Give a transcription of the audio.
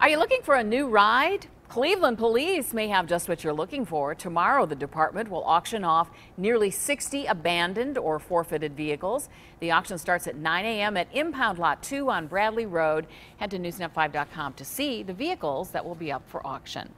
Are you looking for a new ride? Cleveland police may have just what you're looking for. Tomorrow, the department will auction off nearly 60 abandoned or forfeited vehicles. The auction starts at 9 a.m. at Impound Lot 2 on Bradley Road. Head to newsnet5.com to see the vehicles that will be up for auction.